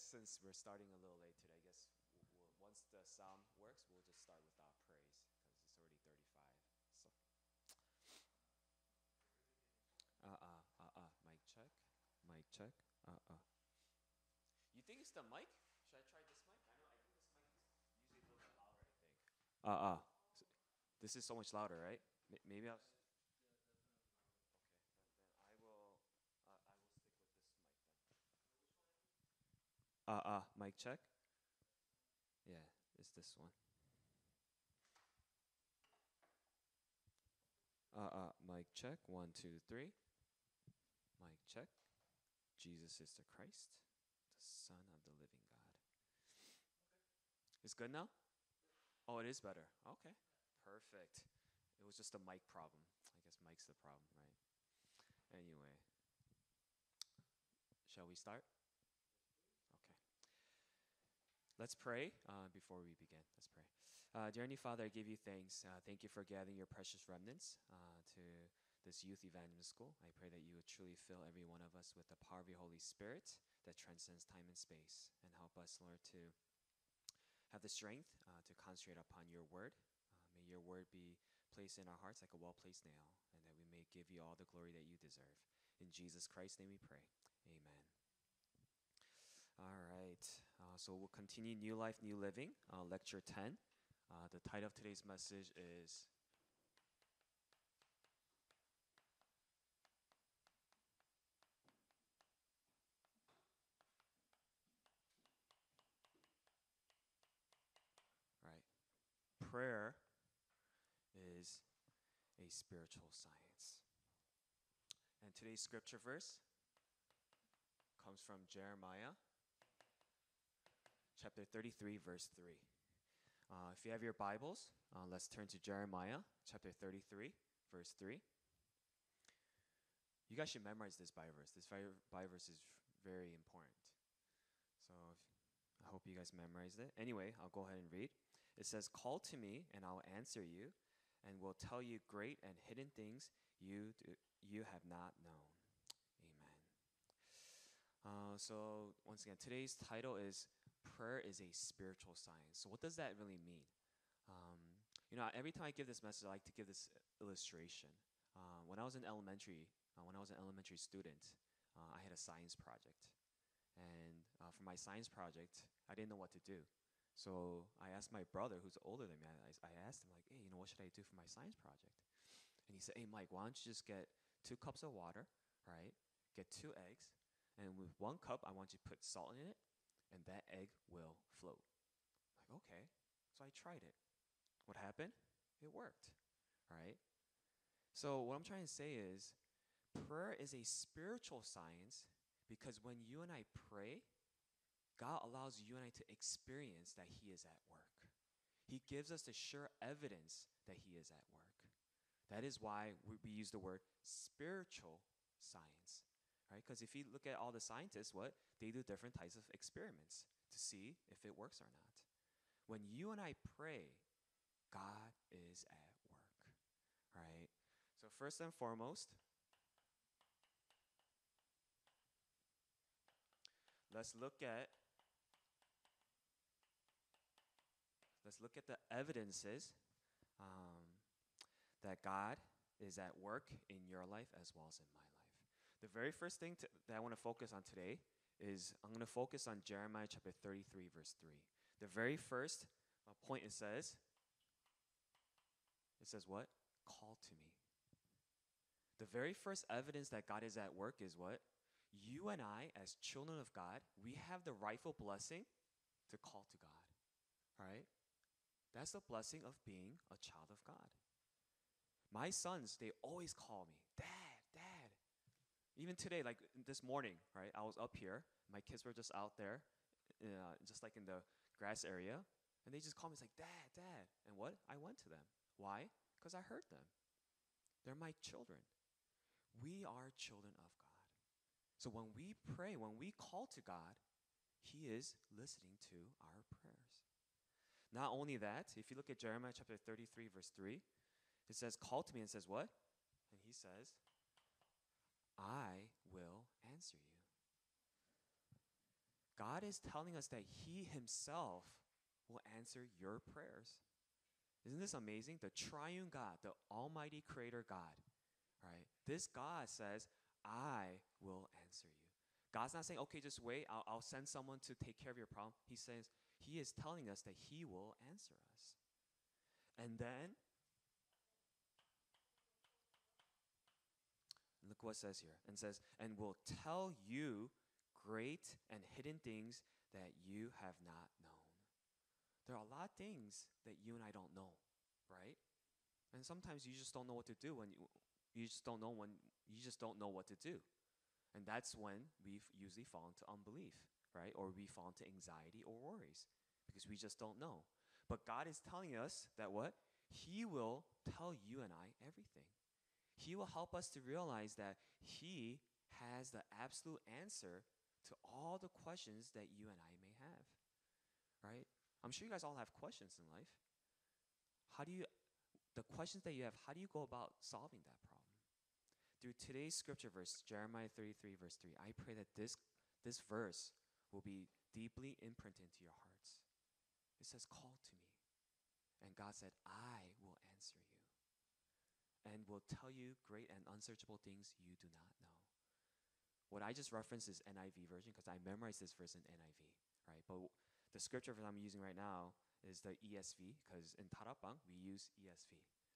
guess since we're starting a little late today, I guess we'll, we'll, once the sound works, we'll just start with our praise because it's already 35. So, uh uh uh uh, mic check, mic check, uh uh. You think it's the mic? Should I try this mic? I know I think this mic is usually a little bit louder. I think. Uh uh. This is so much louder, right? M- Maybe I'll. Okay, then, then I will. Uh, I will stick with this mic then. Uh uh, mic check. Yeah, it's this one. Uh uh, mic check. One, two, three. Mic check. Jesus is the Christ, the Son of the living God. It's good now? Oh, it is better. Okay, perfect. It was just a mic problem. I guess mic's the problem, right? Anyway, shall we start? Okay. Let's pray uh, before we begin. Let's pray. Uh, dear Heavenly Father, I give you thanks. Uh, thank you for gathering your precious remnants uh, to this youth evangelism school. I pray that you would truly fill every one of us with the power of your Holy Spirit that transcends time and space, and help us, Lord, to have the strength uh, to concentrate upon your word. Uh, may your word be placed in our hearts like a well placed nail, and that we may give you all the glory that you deserve. In Jesus Christ's name we pray. All right. Uh, so we'll continue New Life, New Living, uh, Lecture 10. Uh, the title of today's message is right. Prayer is a spiritual science. And today's scripture verse comes from Jeremiah chapter 33, verse 3. Uh, if you have your Bibles, uh, let's turn to Jeremiah chapter 33, verse 3. You guys should memorize this Bible verse. This Bi- Bible verse is very important. So if, I hope you guys memorized it. Anyway, I'll go ahead and read. It says, Call to me, and I'll answer you, and will tell you great and hidden things you, do, you have not known. Amen. Uh, so, once again, today's title is Prayer is a Spiritual Science. So, what does that really mean? Um, you know, every time I give this message, I like to give this illustration. Uh, when I was in elementary, uh, when I was an elementary student, uh, I had a science project. And uh, for my science project, I didn't know what to do. So I asked my brother, who's older than me, I, I asked him, like, hey, you know, what should I do for my science project? And he said, hey, Mike, why don't you just get two cups of water, right? Get two eggs, and with one cup, I want you to put salt in it, and that egg will float. Like, okay. So I tried it. What happened? It worked, all right? So what I'm trying to say is, prayer is a spiritual science because when you and I pray, God allows you and I to experience that He is at work. He gives us the sure evidence that He is at work. That is why we, we use the word spiritual science, right? Because if you look at all the scientists, what? They do different types of experiments to see if it works or not. When you and I pray, God is at work, right? So, first and foremost, let's look at let's look at the evidences um, that God is at work in your life as well as in my life. The very first thing to, that I want to focus on today is I'm going to focus on Jeremiah chapter 33, verse 3. The very first uh, point it says, it says what? Call to me. The very first evidence that God is at work is what? You and I, as children of God, we have the rightful blessing to call to God. All right? That's the blessing of being a child of God. My sons, they always call me. Even today, like this morning, right? I was up here. My kids were just out there, uh, just like in the grass area. And they just called me, it's like, Dad, Dad. And what? I went to them. Why? Because I heard them. They're my children. We are children of God. So when we pray, when we call to God, He is listening to our prayers. Not only that, if you look at Jeremiah chapter 33, verse 3, it says, Call to me, and says, What? And He says, I will answer you. God is telling us that He Himself will answer your prayers. Isn't this amazing? The triune God, the Almighty Creator God, right? This God says, I will answer you. God's not saying, okay, just wait, I'll, I'll send someone to take care of your problem. He says, He is telling us that He will answer us. And then, look what says here. And says, and will tell you great and hidden things that you have not known. There are a lot of things that you and I don't know, right? And sometimes you just don't know what to do when you, you just don't know when you just don't know what to do. And that's when we usually fall into unbelief, right? Or we fall into anxiety or worries because we just don't know. But God is telling us that what? He will tell you and I everything. He will help us to realize that He has the absolute answer to all the questions that you and I may have, right? I'm sure you guys all have questions in life. How do you, the questions that you have, how do you go about solving that problem? Through today's scripture verse, Jeremiah 33, verse 3, I pray that this, this verse will be deeply imprinted into your hearts. It says, Call to me. And God said, I will answer you and will tell you great and unsearchable things you do not know. What I just referenced is NIV version because I memorized this verse in NIV, right? But the scripture verse I'm using right now is the ESV because in Darakbang we use ESV.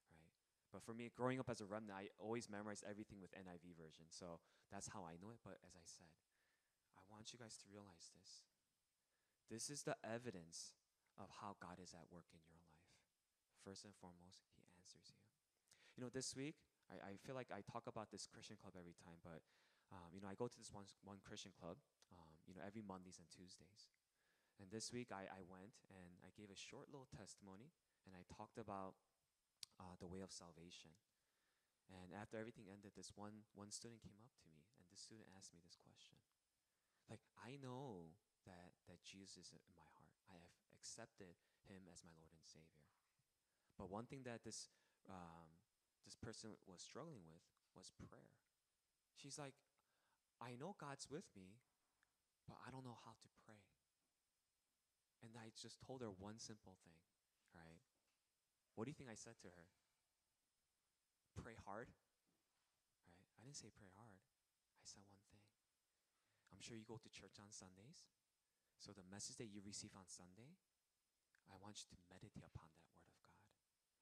Right? But for me, growing up as a remnant, I always memorized everything with NIV version. So that's how I know it. But as I said, I want you guys to realize this. This is the evidence of how God is at work in your life. First and foremost, He answers you. You know, this week, I, I feel like I talk about this Christian club every time, but, um, you know, I go to this one, one Christian club, um, you know, every Mondays and Tuesdays. And this week, I, I went and I gave a short little testimony, and I talked about uh, the way of salvation. And after everything ended, this one, one student came up to me, and this student asked me this question. Like, I know that, that Jesus is in my heart. I have accepted him as my Lord and Savior. But one thing that this, um, this person was struggling with was prayer. She's like, I know God's with me, but I don't know how to pray. And I just told her one simple thing, right? What do you think I said to her? Pray hard? Right? I didn't say pray hard. I said one thing. I'm sure you go to church on Sundays. So the message that you receive on Sunday, I want you to meditate upon that word of God.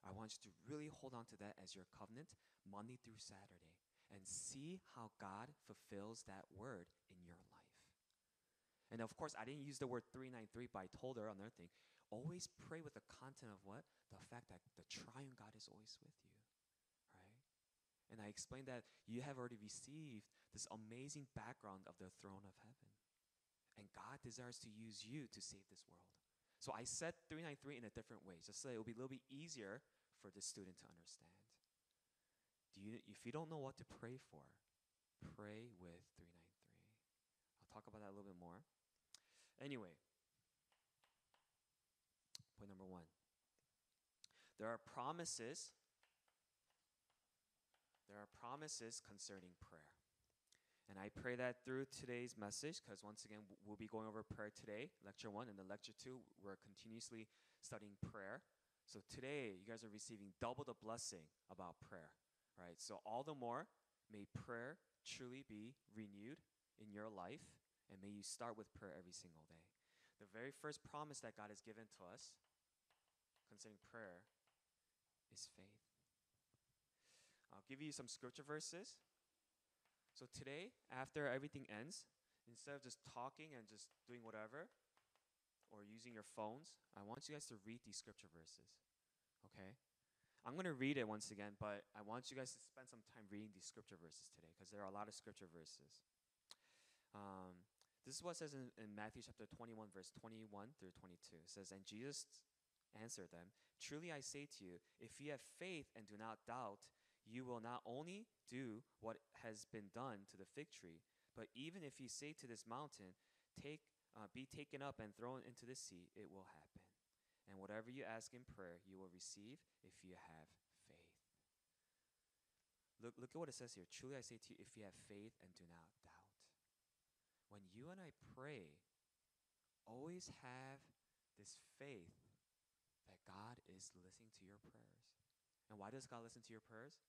I want you to really hold on to that as your covenant Monday through Saturday and see how God fulfills that word in your life. And of course, I didn't use the word 393, but I told her another thing. Always pray with the content of what? The fact that the triune God is always with you, right? And I explained that you have already received this amazing background of the throne of heaven. And God desires to use you to save this world. So I said 393 in a different way, just so it will be a little bit easier for the student to understand. Do you, if you don't know what to pray for, pray with 393. I'll talk about that a little bit more. Anyway, Point number one there are promises. There are promises concerning prayer. And I pray that through today's message, because once again, we'll be going over prayer today, lecture one, and the lecture two, we're continuously studying prayer. So today, you guys are receiving double the blessing about prayer, right? So all the more, may prayer truly be renewed in your life, and may you start with prayer every single day. The very first promise that God has given to us concerning prayer is faith. I'll give you some scripture verses. So today, after everything ends, instead of just talking and just doing whatever or using your phones, I want you guys to read these scripture verses. Okay? I'm going to read it once again, but I want you guys to spend some time reading these scripture verses today because there are a lot of scripture verses. Um, this is what says in, in Matthew chapter 21, verse 21 through 22. It says, And Jesus answered them, Truly I say to you, if you have faith and do not doubt, you will not only do what has been done to the fig tree, but even if you say to this mountain, take, uh, be taken up and thrown into the sea, it will happen. And whatever you ask in prayer, you will receive if you have faith. Look, look at what it says here. Truly I say to you, if you have faith and do not doubt. When you and I pray, always have this faith that God is listening to your prayers. And why does God listen to your prayers?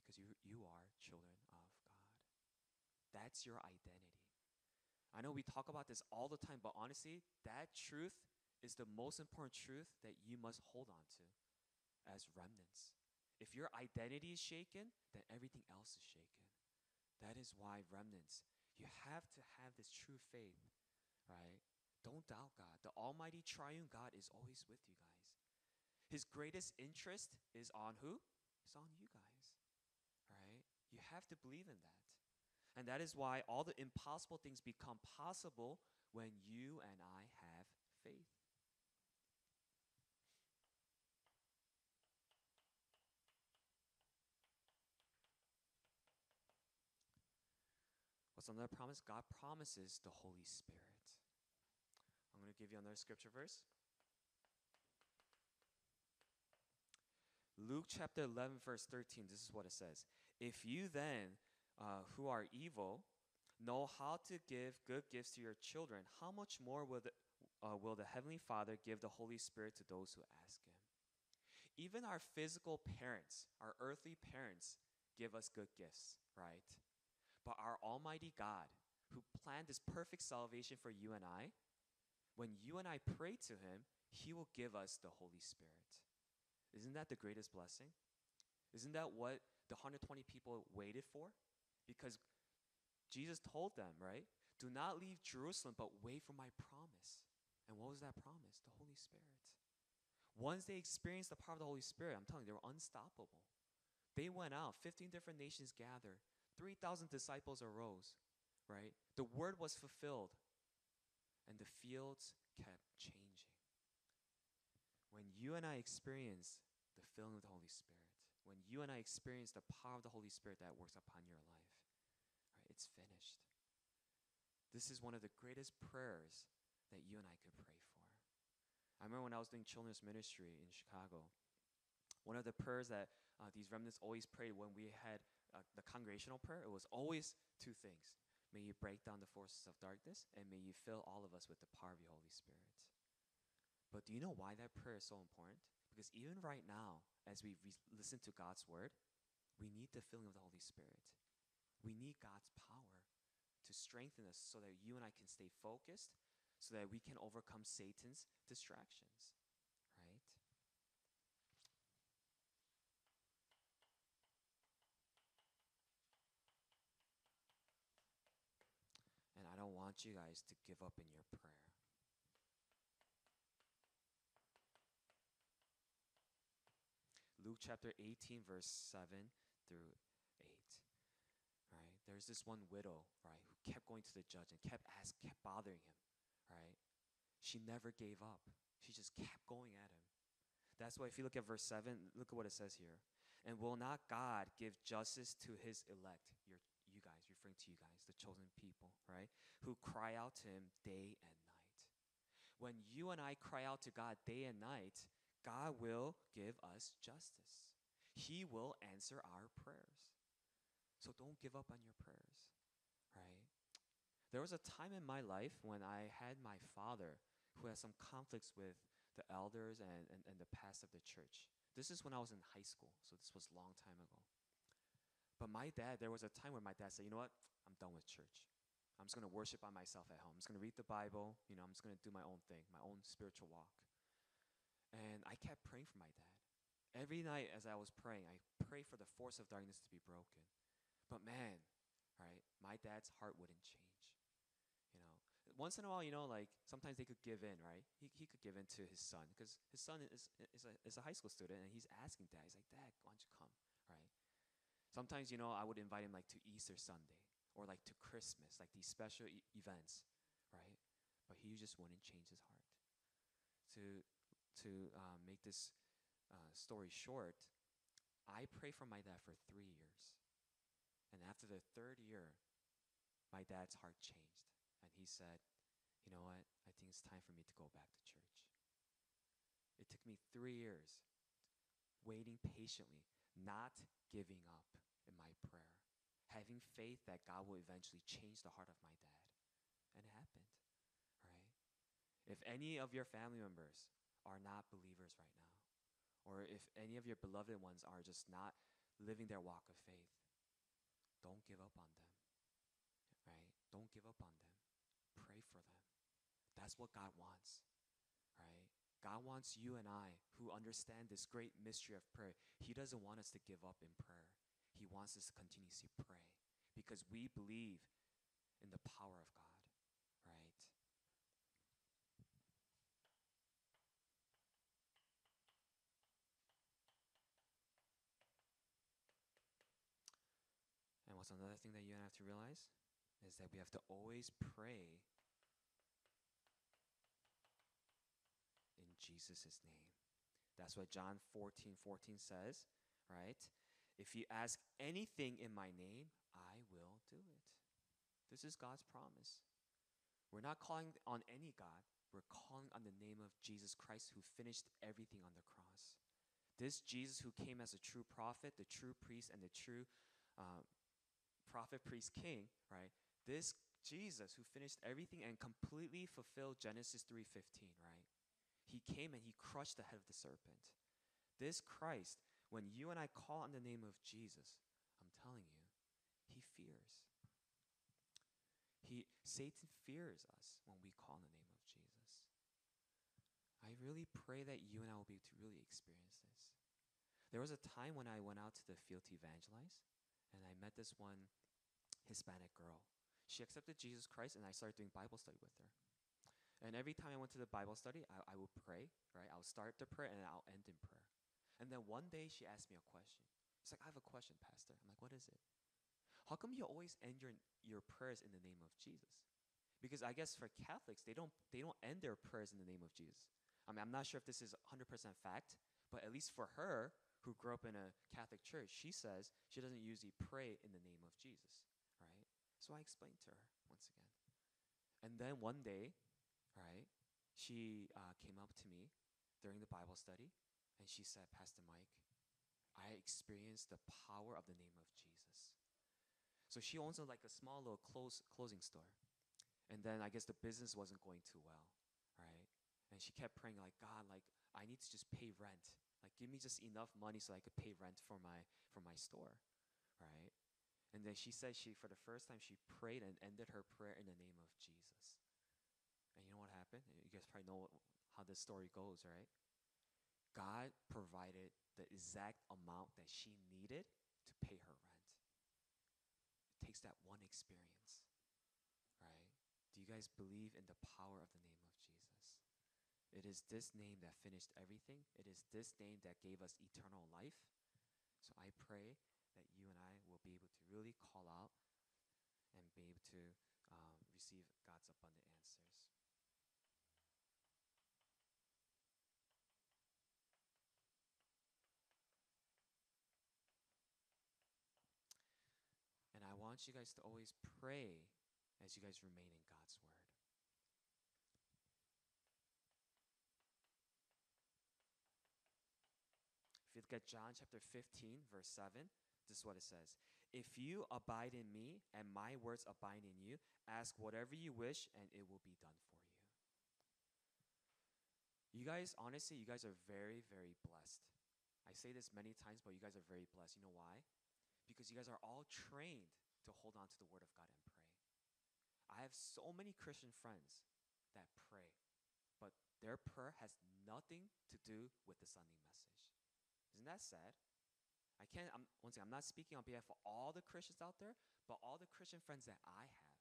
Because you, you are children of God. That's your identity. I know we talk about this all the time, but honestly, that truth is the most important truth that you must hold on to as remnants. If your identity is shaken, then everything else is shaken. That is why remnants, you have to have this true faith, right? Don't doubt God. The Almighty Triune God is always with you guys. His greatest interest is on who? It's on you guys, right? You have to believe in that. And that is why all the impossible things become possible when you and I have faith. What's another promise? God promises the Holy Spirit. I'm going to give you another scripture verse. Luke chapter 11, verse 13, this is what it says. If you then, uh, who are evil, know how to give good gifts to your children, how much more will the, uh, will the Heavenly Father give the Holy Spirit to those who ask Him? Even our physical parents, our earthly parents, give us good gifts, right? But our Almighty God, who planned this perfect salvation for you and I, when you and I pray to Him, He will give us the Holy Spirit. Isn't that the greatest blessing? Isn't that what the 120 people waited for? Because Jesus told them, right? Do not leave Jerusalem, but wait for my promise. And what was that promise? The Holy Spirit. Once they experienced the power of the Holy Spirit, I'm telling you, they were unstoppable. They went out, 15 different nations gathered, 3,000 disciples arose, right? The word was fulfilled, and the fields kept changing. When you and I experience the filling of the Holy Spirit, when you and I experience the power of the Holy Spirit that works upon your life, it's finished. This is one of the greatest prayers that you and I could pray for. I remember when I was doing children's ministry in Chicago, one of the prayers that uh, these remnants always prayed when we had uh, the congregational prayer, it was always two things. May you break down the forces of darkness, and may you fill all of us with the power of your Holy Spirit. But do you know why that prayer is so important? Because even right now, as we re- listen to God's word, we need the filling of the Holy Spirit. We need God's power to strengthen us so that you and I can stay focused, so that we can overcome Satan's distractions, right? And I don't want you guys to give up in your prayer. Luke chapter 18, verse 7 through 8. Right? There's this one widow, right, who kept going to the judge and kept asking, kept bothering him, right? She never gave up. She just kept going at him. That's why if you look at verse 7, look at what it says here. And will not God give justice to his elect, your, you guys, referring to you guys, the chosen people, right? Who cry out to him day and night. When you and I cry out to God day and night, God will give us justice. He will answer our prayers. So don't give up on your prayers, right? There was a time in my life when I had my father who had some conflicts with the elders and, and, and the past of the church. This is when I was in high school, so this was a long time ago. But my dad, there was a time where my dad said, you know what? I'm done with church. I'm just going to worship by myself at home. I'm just going to read the Bible. You know, I'm just going to do my own thing, my own spiritual walk. And I kept praying for my dad. Every night as I was praying, I prayed for the force of darkness to be broken. But man, right, my dad's heart wouldn't change. You know, once in a while, you know, like sometimes they could give in, right? He, he could give in to his son because his son is, is, a, is a high school student and he's asking dad, he's like, Dad, why don't you come, right? Sometimes, you know, I would invite him like to Easter Sunday or like to Christmas, like these special e- events, right? But he just wouldn't change his heart. To to uh, make this uh, story short, I prayed for my dad for three years. And after the third year, my dad's heart changed. And he said, You know what? I think it's time for me to go back to church. It took me three years waiting patiently, not giving up in my prayer, having faith that God will eventually change the heart of my dad. And it happened, right? If any of your family members are not believers right now, or if any of your beloved ones are just not living their walk of faith, don't give up on them. Right? Don't give up on them. Pray for them. That's what God wants. Right? God wants you and I who understand this great mystery of prayer. He doesn't want us to give up in prayer. He wants us to continuously pray because we believe in the power of God, right? What's another thing that you have to realize is that we have to always pray in Jesus' name. That's what John 14 14 says, right? If you ask anything in my name, I will do it. This is God's promise. We're not calling on any God, we're calling on the name of Jesus Christ who finished everything on the cross. This Jesus who came as a true prophet, the true priest, and the true uh, prophet, priest, king, right? This Jesus who finished everything and completely fulfilled Genesis 3:15, right? He came and he crushed the head of the serpent. This Christ, when you and I call on the name of Jesus, I'm telling you, he fears. He Satan fears us when we call on the name of Jesus. I really pray that you and I will be able to really experience this. There was a time when I went out to the field to evangelize, and I met this one Hispanic girl. She accepted Jesus Christ, and I started doing Bible study with her. And every time I went to the Bible study, I, I would pray, right? I'll start the prayer and I'll end in prayer. And then one day she asked me a question. She's like, I have a question, Pastor. I'm like, what is it? How come you always end your, your prayers in the name of Jesus? Because I guess for Catholics, they don't, they don't end their prayers in the name of Jesus. I mean, I'm not sure if this is 100% fact, but at least for her, who grew up in a Catholic church, she says she doesn't usually pray in the name of Jesus? So I explained to her once again. And then one day, right, she uh, came up to me during the Bible study and she said, Pastor Mike, I experienced the power of the name of Jesus. So she owns a, like a small little close, closing store. And then I guess the business wasn't going too well, right? And she kept praying like, God, like I need to just pay rent. Like give me just enough money so I could pay rent for my for my store, right? And then she said she for the first time she prayed and ended her prayer in the name of Jesus. And you know what happened? You guys probably know how this story goes, right? God provided the exact amount that she needed to pay her rent It takes that one experience, right? Do you guys believe in the power of the name of Jesus? It is this name that finished everything. It is this name that gave us eternal life. So I pray that you and I be able to really call out and be able to um, receive God's abundant answers. And I want you guys to always pray as you guys remain in God's word. If you look at John chapter 15, verse 7, this is what it says If you abide in me and my words abide in you, ask whatever you wish and it will be done for you. You guys, honestly, you guys are very, very blessed. I say this many times, but you guys are very blessed. You know why? Because you guys are all trained to hold on to the Word of God and pray. I have so many Christian friends that pray, but their prayer has nothing to do with the Sunday message. Isn't that sad? I can't, I'm, once again, I'm not speaking on behalf of all the Christians out there, but all the Christian friends that I have,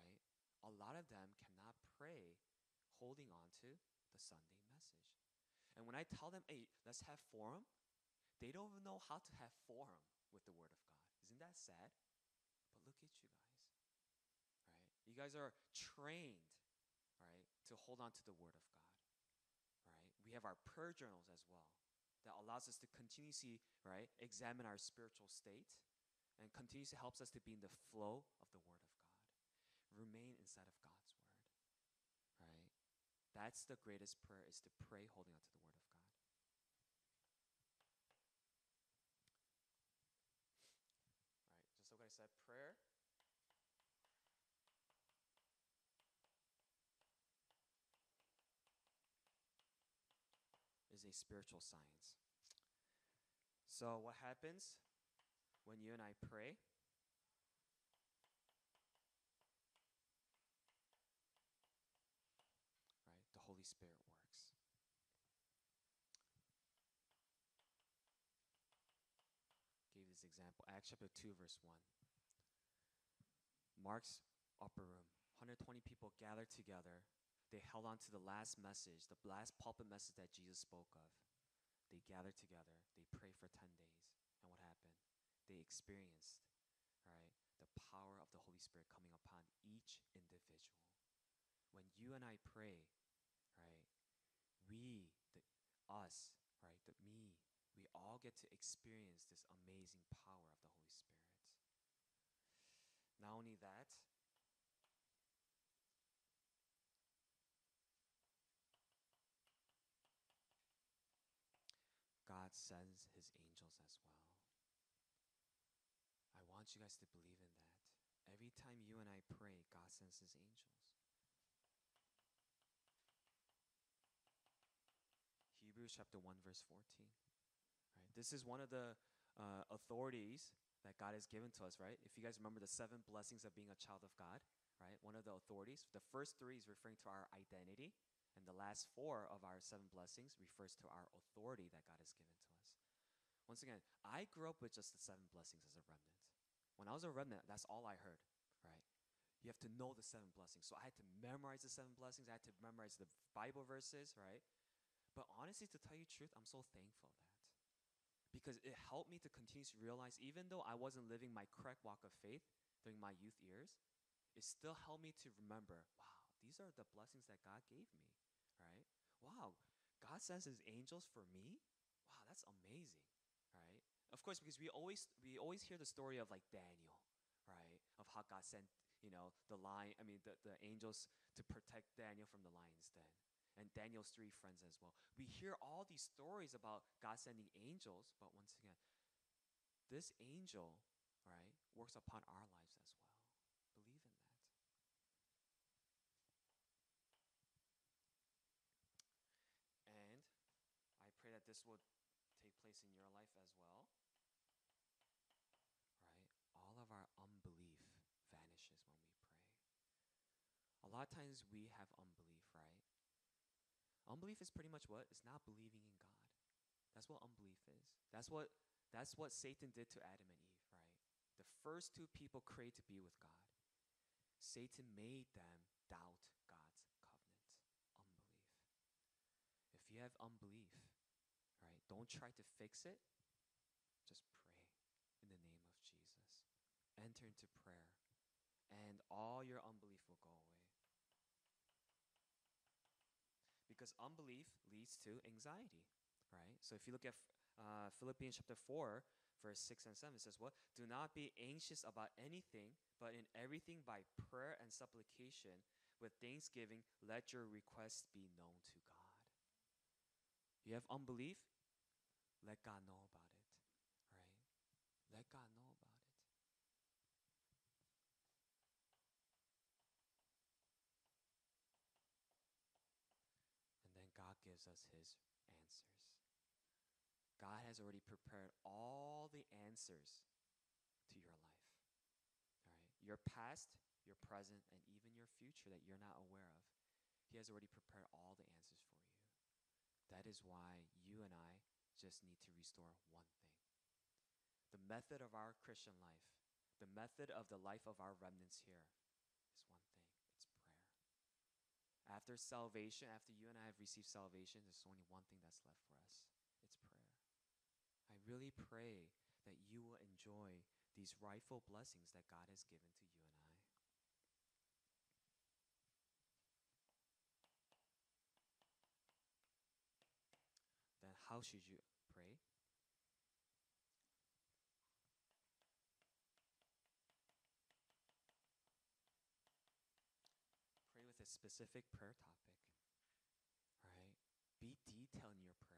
right? A lot of them cannot pray holding on to the Sunday message. And when I tell them, hey, let's have forum, they don't even know how to have forum with the Word of God. Isn't that sad? But look at you guys. Right? You guys are trained, right, to hold on to the word of God. Right? We have our prayer journals as well that allows us to continuously, right, examine our spiritual state and continuously helps us to be in the flow of the word of God. Remain inside of God's word. Right? That's the greatest prayer is to pray holding on to the word of God. Right, just like I said, prayer is a spiritual science. So, what happens when you and I pray? Right? The Holy Spirit works. Gave this example, Acts chapter 2, verse 1. Mark's upper room, 120 people gathered together. They held on to the last message, the last pulpit message that Jesus spoke of. They gathered together, they prayed for 10 days. And what happened? They experienced, right, the power of the Holy Spirit coming upon each individual. When you and I pray, right, we, the, us, right, the me, we all get to experience this amazing power of the Holy Spirit. Not only that, God sends his angels as well. I want you guys to believe in that. Every time you and I pray, God sends his angels. Hebrews chapter 1, verse 14. Right? This is one of the uh, authorities that God has given to us, right? If you guys remember the seven blessings of being a child of God, right? One of the authorities. The first three is referring to our identity, and the last four of our seven blessings refers to our authority that God has given to us. Once again, I grew up with just the seven blessings as a remnant. When I was a remnant, that's all I heard, right? You have to know the seven blessings. So I had to memorize the seven blessings. I had to memorize the Bible verses, right? But honestly, to tell you the truth, I'm so thankful that because it helped me to continue to realize, even though I wasn't living my correct walk of faith during my youth years, it still helped me to remember, wow, these are the blessings that God gave me, right? Wow, God sends his angels for me? Wow, that's amazing? Of course, because we always we always hear the story of like Daniel, right? Of how God sent, you know, the lion, I mean the, the angels to protect Daniel from the lion's den and Daniel's three friends as well. We hear all these stories about God sending angels, but once again, this angel, right, works upon our lives as well. Believe in that. And I pray that this will take place in your life as well. Right? All of our unbelief vanishes when we pray. A lot of times we have unbelief, right? Unbelief is pretty much what? It's not believing in God. That's what unbelief is. That's what that's what Satan did to Adam and Eve, right? The first two people created to be with God. Satan made them doubt God's covenant. Unbelief. If you have unbelief, right, don't try to fix it. Just pray in the name of Jesus. Enter into prayer, and all your unbelief will go away because unbelief leads to anxiety, right? So if you look at uh, Philippians chapter 4, verse 6 and 7, it says, What? Do not be anxious about anything, but in everything by prayer and supplication, with thanksgiving, let your requests be known to God. You have unbelief? Let God know about it, right? Let God know about it. Gives us his answers. God has already prepared all the answers to your life. All right? Your past, your present, and even your future that you're not aware of. He has already prepared all the answers for you. That is why you and I just need to restore one thing. The method of our Christian life, the method of the life of our remnants here is one thing after salvation, after you and I have received salvation, there's only one thing that's left for us it's prayer. I really pray that you will enjoy these rightful blessings that God has given to you and I. Then, how should you pray? Specific prayer topic. Right? Be detailed in your prayer.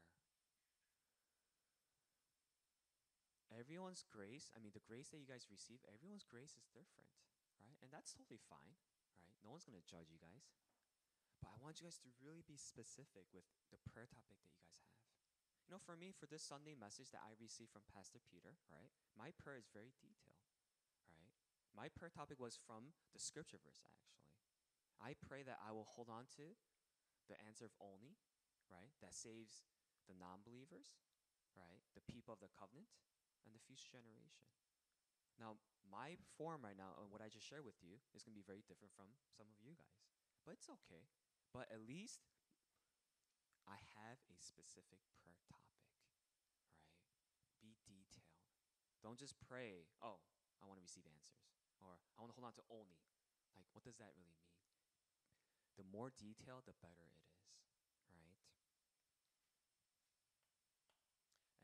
Everyone's grace, I mean, the grace that you guys receive, everyone's grace is different, right? And that's totally fine, right? No one's going to judge you guys. But I want you guys to really be specific with the prayer topic that you guys have. You know, for me, for this Sunday message that I received from Pastor Peter, right, my prayer is very detailed, right? My prayer topic was from the scripture verse, actually. I pray that I will hold on to the answer of only, right, that saves the non believers, right, the people of the covenant, and the future generation. Now, my form right now and what I just shared with you is going to be very different from some of you guys, but it's okay. But at least I have a specific prayer topic, right? Be detailed. Don't just pray, oh, I want to receive answers, or I want to hold on to only. Like, what does that really mean? The more detail, the better it is, right?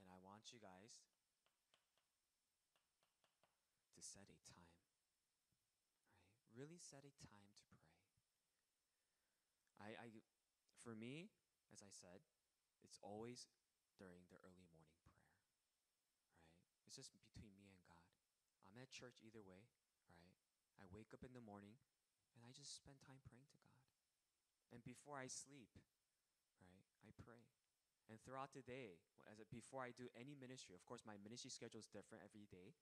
And I want you guys to set a time, right? Really set a time to pray. I, I, for me, as I said, it's always during the early morning prayer, right? It's just between me and God. I'm at church either way, right? I wake up in the morning and I just spend time praying to God. And before I sleep, right, I pray. And throughout the day, as a, before I do any ministry, of course, my ministry schedule is different every day.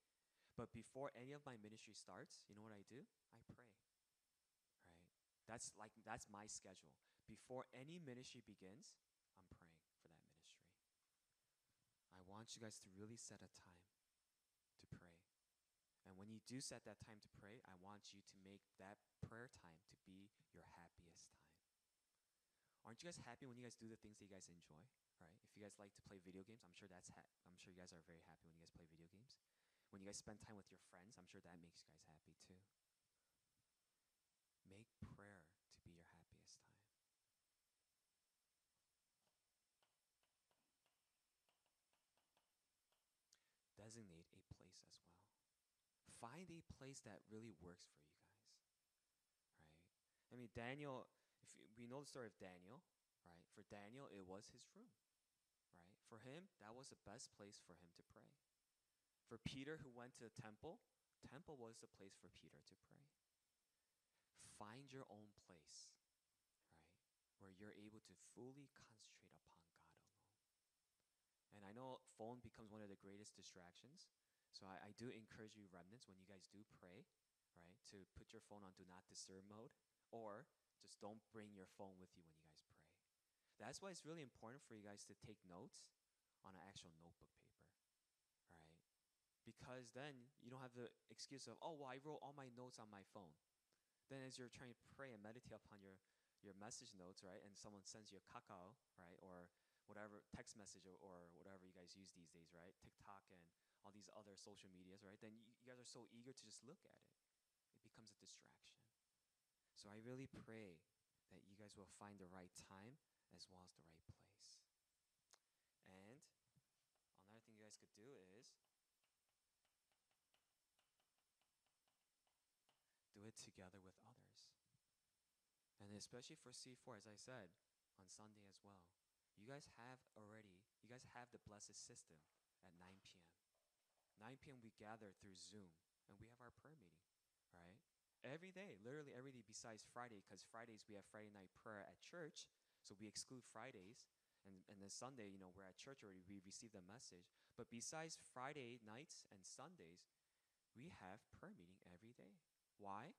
But before any of my ministry starts, you know what I do? I pray. Right? That's like that's my schedule. Before any ministry begins, I'm praying for that ministry. I want you guys to really set a time to pray. And when you do set that time to pray, I want you to make that prayer time to be your happiest time. Aren't you guys happy when you guys do the things that you guys enjoy? Right? If you guys like to play video games, I'm sure that's ha- I'm sure you guys are very happy when you guys play video games. When you guys spend time with your friends, I'm sure that makes you guys happy too. Make prayer to be your happiest time. Designate a place as well. Find a place that really works for you guys. Right? I mean, Daniel, if we know the story of Daniel, right? For Daniel, it was his room, right? For him, that was the best place for him to pray. For Peter, who went to the temple, temple was the place for Peter to pray. Find your own place, right, where you're able to fully concentrate upon God alone. And I know phone becomes one of the greatest distractions. So I, I do encourage you, remnants, when you guys do pray, right, to put your phone on do not disturb mode, or just don't bring your phone with you when you guys pray. That's why it's really important for you guys to take notes on an actual notebook paper, right? because then you don't have the excuse of, oh, well, I wrote all my notes on my phone. Then as you're trying to pray and meditate upon your, your message notes, right, and someone sends you a kakao, right, or whatever text message or, or whatever you guys use these days, right, TikTok and all these other social medias, right, then you, you guys are so eager to just look at it. It becomes a distraction. So I really pray that you guys will find the right time as well as the right place. And another thing you guys could do is do it together with others. And especially for C4, as I said, on Sunday as well. You guys have already, you guys have the blessed system at 9 p.m. 9 p.m. we gather through Zoom and we have our prayer meeting, right? Every day, literally every day besides Friday, because Fridays we have Friday night prayer at church, so we exclude Fridays. And, and then Sunday, you know, we're at church already, we receive the message. But besides Friday nights and Sundays, we have prayer meeting every day. Why?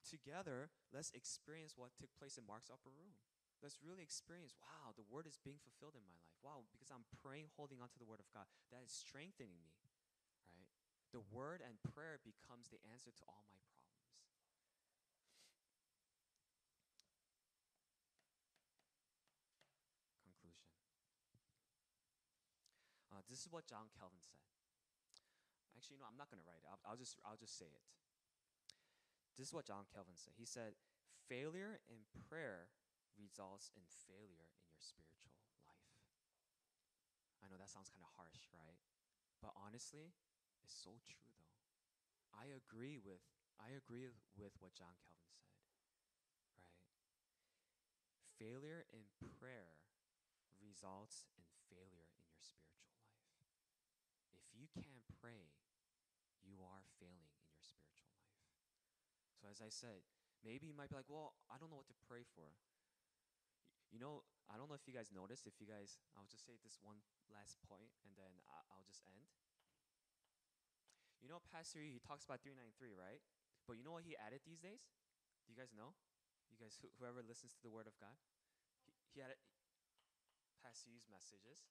Together, let's experience what took place in Mark's upper room. Let's really experience, wow, the word is being fulfilled in my life. Wow, because I'm praying, holding on to the word of God. That is strengthening me, right? The word and prayer becomes the answer to all my problems. This is what John Calvin said. Actually, no, I'm not going to write it. I'll, I'll just I'll just say it. This is what John Calvin said. He said, Failure in prayer results in failure in your spiritual life. I know that sounds kind of harsh, right? But honestly, it's so true though. I agree with I agree with what John Calvin said. Right? Failure in prayer results in failure in your spiritual life. If you can't pray, you are failing in your spiritual life. So, as I said, maybe you might be like, well, I don't know what to pray for. You know, I don't know if you guys noticed. If you guys, I'll just say this one last point, and then I'll just end. You know, Pastor he talks about 393, right? But you know what he added these days? Do you guys know? You guys, who, whoever listens to the Word of God, he, he added Pastor U's messages.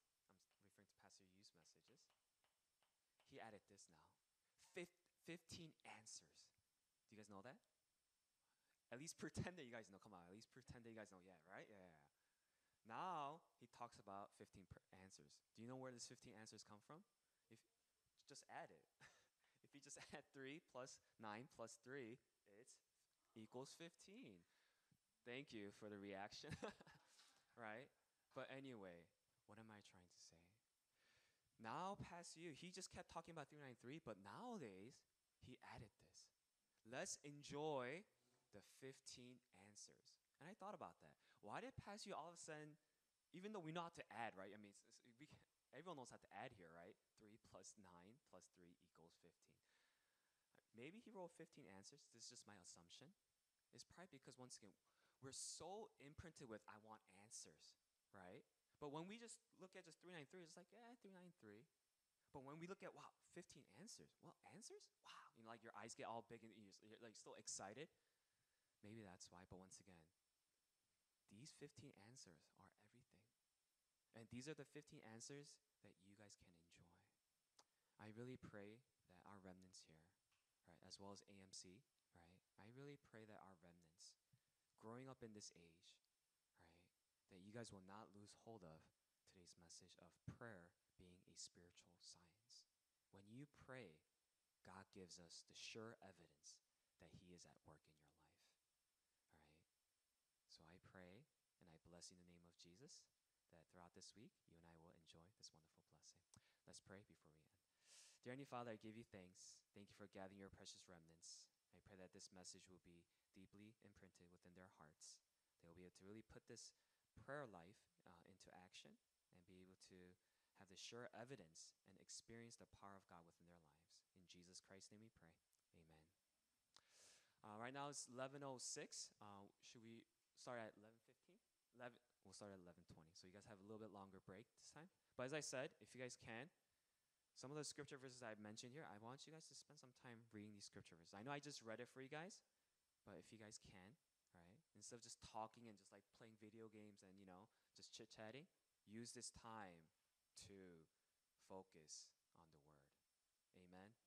I'm referring to Pastor U's messages. He added this now Fif- 15 answers. Do you guys know that? At least pretend that you guys know. Come on, at least pretend that you guys know. Yeah, right? Yeah. Now he talks about 15 per- answers. Do you know where this 15 answers come from? If just add it. if you just add 3 plus 9 plus 3, it's equals 15. Thank you for the reaction. right? But anyway, what am I trying to say? Now, Pastor Ryu, he just kept talking about 393, but nowadays, he added this. Let's enjoy the 15 answers. And I thought about that. Why did Pastor Ryu all of a sudden, even though we know how to add, right? I mean, it's, it's, we, everyone knows how to add here, right? 3 plus 9 plus 3 equals 15. Maybe he wrote 15 answers. This is just my assumption. It's probably because, once again, we're so imprinted with, I want answers, right? But when we just look at just 393, it's like, yeah, 393. But when we look at, wow, 15 answers. Well, answers? Wow. You know, like your eyes get all big and you're, you're like still excited. Maybe that's why. But once again, these 15 answers are everything. And these are the 15 answers that you guys can enjoy. I really pray that our remnants here, right, as well as AMC, right, I really pray that our remnants, growing up in this age, right, that you guys will not lose hold of today's message of prayer being a spiritual science. When you pray, God gives us the sure evidence that He is at work in your life. All right? So I pray and I bless you in the name of Jesus that throughout this week, you and I will enjoy this wonderful blessing. Let's pray before we end. Dear Heavenly Father, I give you thanks. Thank you for gathering your precious remnants. I pray that this message will be deeply imprinted within their hearts. They will be able to really put this prayer life uh, into action and be able to have the sure evidence and experience the power of God within their lives. In Jesus Christ's name we pray. Amen. Uh, right now it's 11.06. Uh, should we start at 11.15? 11, we'll start at 11.20. So you guys have a little bit longer break this time. But as I said, if you guys can, some of the scripture verses I've mentioned here, I want you guys to spend some time reading these scripture verses. I know I just read it for you guys, but if you guys can, right, instead of just talking and just like playing video games and, you know, just chit chatting, use this time to focus on the word. Amen.